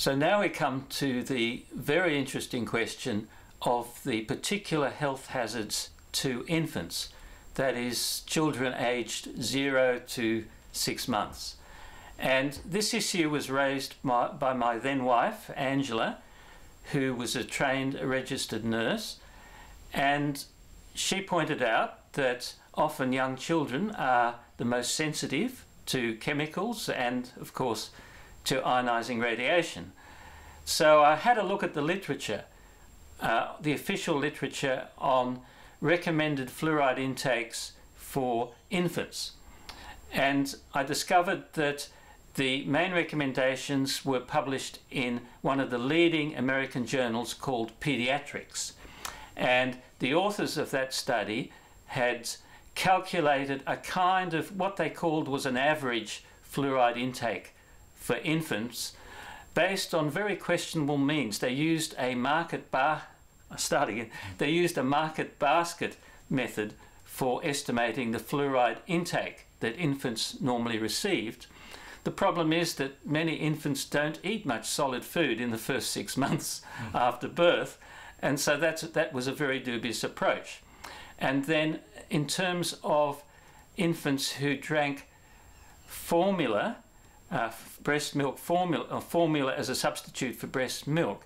So now we come to the very interesting question of the particular health hazards to infants, that is, children aged zero to six months. And this issue was raised by, by my then wife, Angela, who was a trained registered nurse, and she pointed out that often young children are the most sensitive to chemicals and, of course, to ionizing radiation. So I had a look at the literature, uh, the official literature on recommended fluoride intakes for infants. And I discovered that the main recommendations were published in one of the leading American journals called Pediatrics. And the authors of that study had calculated a kind of what they called was an average fluoride intake for infants based on very questionable means. They used a market bar, start again, they used a market basket method for estimating the fluoride intake that infants normally received. The problem is that many infants don't eat much solid food in the first six months mm. after birth, and so that's, that was a very dubious approach. And then, in terms of infants who drank formula, uh, breast milk formula, uh, formula as a substitute for breast milk,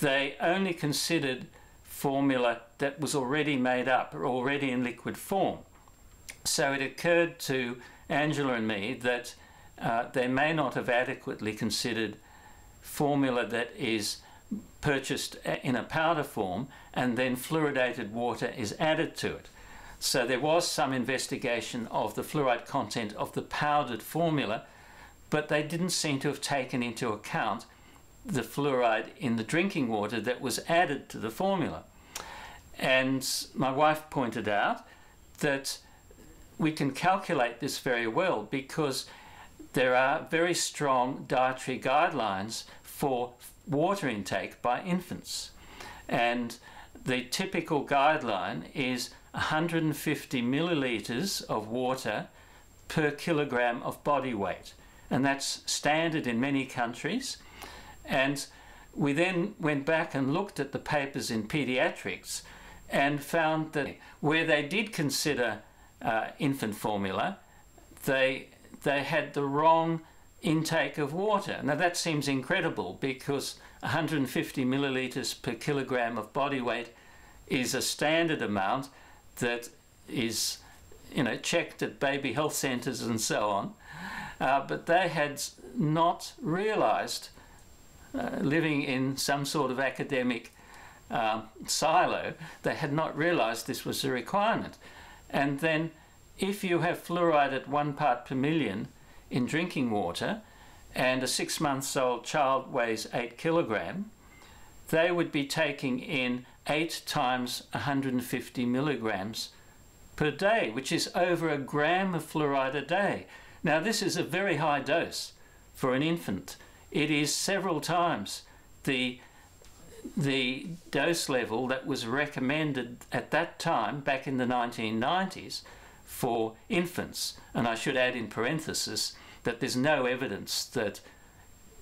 they only considered formula that was already made up or already in liquid form. So it occurred to Angela and me that uh, they may not have adequately considered formula that is purchased in a powder form and then fluoridated water is added to it. So there was some investigation of the fluoride content of the powdered formula but they didn't seem to have taken into account the fluoride in the drinking water that was added to the formula. And my wife pointed out that we can calculate this very well because there are very strong dietary guidelines for water intake by infants. And the typical guideline is 150 millilitres of water per kilogram of body weight and that's standard in many countries. And we then went back and looked at the papers in pediatrics and found that where they did consider uh, infant formula, they, they had the wrong intake of water. Now that seems incredible because 150 milliliters per kilogram of body weight is a standard amount that is you know checked at baby health centers and so on uh, but they had not realized, uh, living in some sort of academic um, silo, they had not realized this was a requirement. And then, if you have fluoride at one part per million in drinking water, and a six months old child weighs eight kilogram, they would be taking in eight times 150 milligrams per day, which is over a gram of fluoride a day. Now, this is a very high dose for an infant. It is several times the, the dose level that was recommended at that time, back in the 1990s, for infants. And I should add in parenthesis that there's no evidence that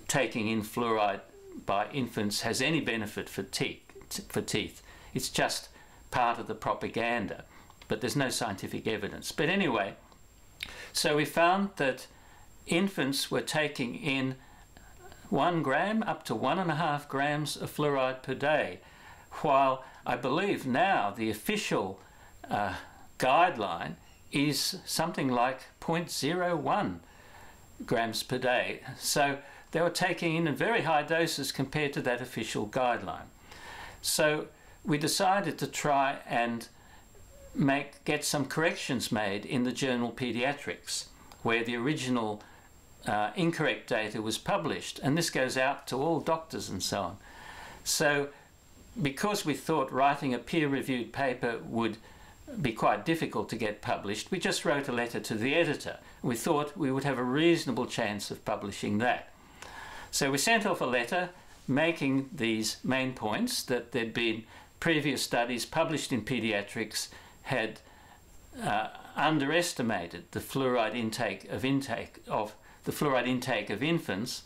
taking in fluoride by infants has any benefit for teeth. For teeth. It's just part of the propaganda, but there's no scientific evidence. But anyway, so we found that infants were taking in one gram up to one and a half grams of fluoride per day, while I believe now the official uh, guideline is something like 0.01 grams per day. So they were taking in very high doses compared to that official guideline. So we decided to try and make get some corrections made in the journal Pediatrics, where the original uh, incorrect data was published, and this goes out to all doctors and so on. So, because we thought writing a peer-reviewed paper would be quite difficult to get published, we just wrote a letter to the editor. We thought we would have a reasonable chance of publishing that. So we sent off a letter making these main points that there'd been previous studies published in pediatrics had uh, underestimated the fluoride intake of intake of the fluoride intake of infants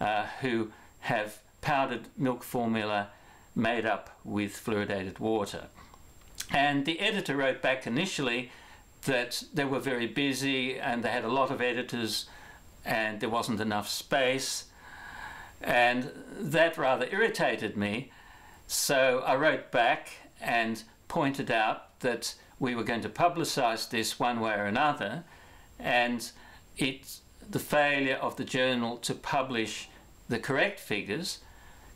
uh, who have powdered milk formula made up with fluoridated water. And the editor wrote back initially that they were very busy and they had a lot of editors and there wasn't enough space. And that rather irritated me. So I wrote back and pointed out that we were going to publicize this one way or another. And it, the failure of the journal to publish the correct figures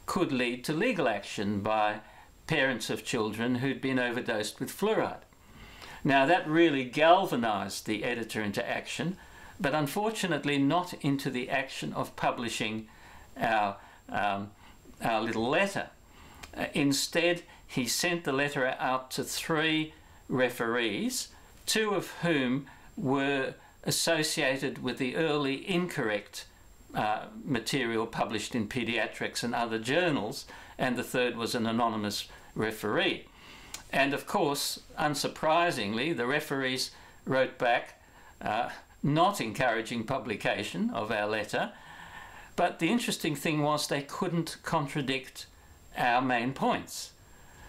could lead to legal action by parents of children who'd been overdosed with fluoride. Now, that really galvanized the editor into action, but unfortunately not into the action of publishing our, um, our little letter. Uh, instead, he sent the letter out to three referees, two of whom were associated with the early incorrect uh, material published in pediatrics and other journals, and the third was an anonymous referee. And of course, unsurprisingly, the referees wrote back uh, not encouraging publication of our letter. But the interesting thing was they couldn't contradict our main points.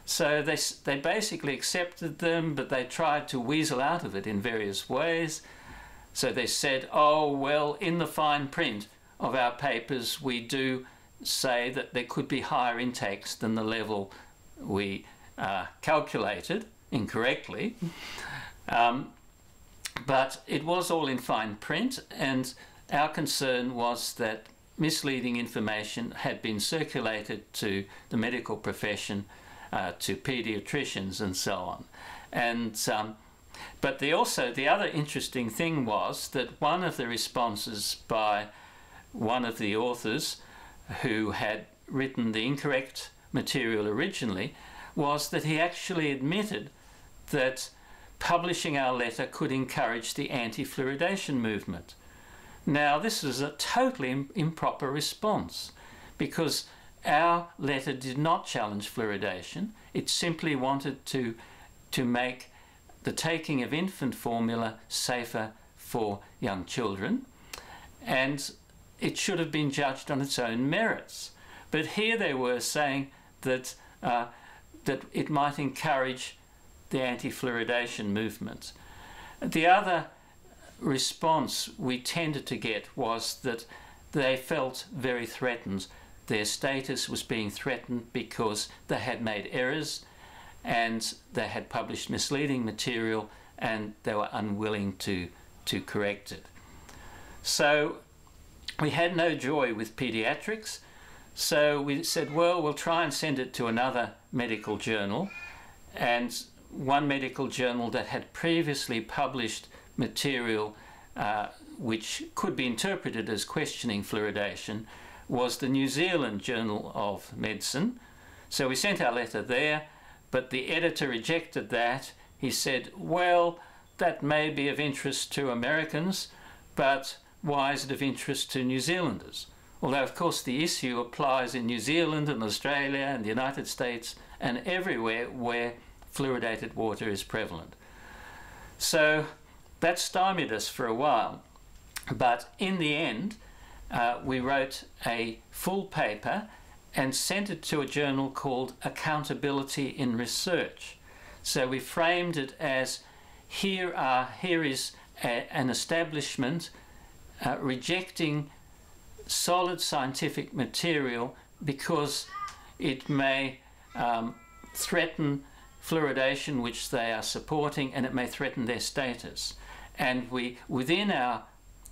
So they, they basically accepted them, but they tried to weasel out of it in various ways. So they said, oh, well, in the fine print of our papers, we do say that there could be higher intakes than the level we uh, calculated incorrectly. Um, but it was all in fine print, and our concern was that misleading information had been circulated to the medical profession, uh, to paediatricians, and so on. And um, but also the other interesting thing was that one of the responses by one of the authors who had written the incorrect material originally was that he actually admitted that publishing our letter could encourage the anti-fluoridation movement. Now, this is a totally improper response because our letter did not challenge fluoridation. It simply wanted to, to make the taking of infant formula safer for young children. And it should have been judged on its own merits. But here they were saying that, uh, that it might encourage the anti-fluoridation movement. The other response we tended to get was that they felt very threatened. Their status was being threatened because they had made errors and they had published misleading material and they were unwilling to, to correct it. So we had no joy with pediatrics, so we said, well, we'll try and send it to another medical journal. And one medical journal that had previously published material uh, which could be interpreted as questioning fluoridation was the New Zealand Journal of Medicine. So we sent our letter there, but the editor rejected that. He said, well, that may be of interest to Americans, but why is it of interest to New Zealanders? Although, of course, the issue applies in New Zealand and Australia and the United States and everywhere where fluoridated water is prevalent. So that stymied us for a while. But in the end, uh, we wrote a full paper and sent it to a journal called Accountability in Research. So we framed it as here are here is a, an establishment uh, rejecting solid scientific material because it may um, threaten fluoridation which they are supporting and it may threaten their status. And we, within our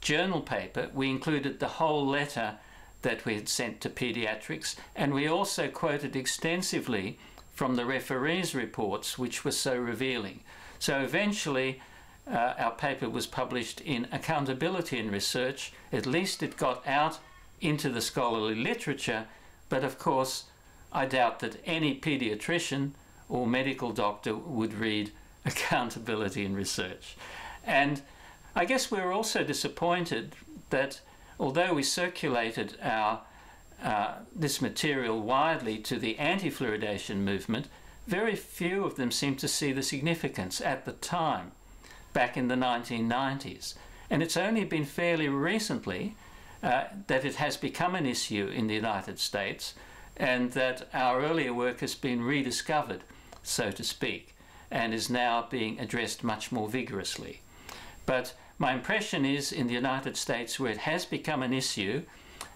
journal paper, we included the whole letter that we had sent to pediatrics and we also quoted extensively from the referees' reports which were so revealing. So eventually uh, our paper was published in Accountability in Research. At least it got out into the scholarly literature, but of course I doubt that any pediatrician or medical doctor would read Accountability in Research. And I guess we were also disappointed that although we circulated our uh, this material widely to the anti-fluoridation movement, very few of them seemed to see the significance at the time, back in the 1990s. And it's only been fairly recently uh, that it has become an issue in the United States and that our earlier work has been rediscovered, so to speak, and is now being addressed much more vigorously. But my impression is in the United States, where it has become an issue,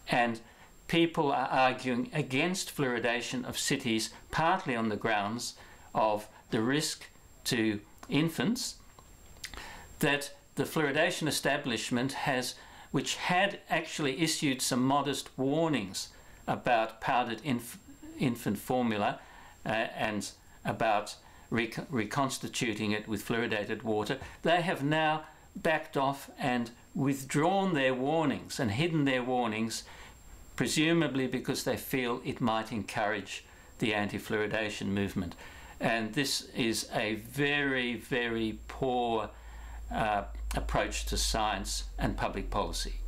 and people are arguing against fluoridation of cities partly on the grounds of the risk to infants, that the fluoridation establishment has, which had actually issued some modest warnings about powdered inf infant formula uh, and about reconstituting it with fluoridated water, they have now backed off and withdrawn their warnings and hidden their warnings, presumably because they feel it might encourage the anti-fluoridation movement. And this is a very, very poor uh, approach to science and public policy.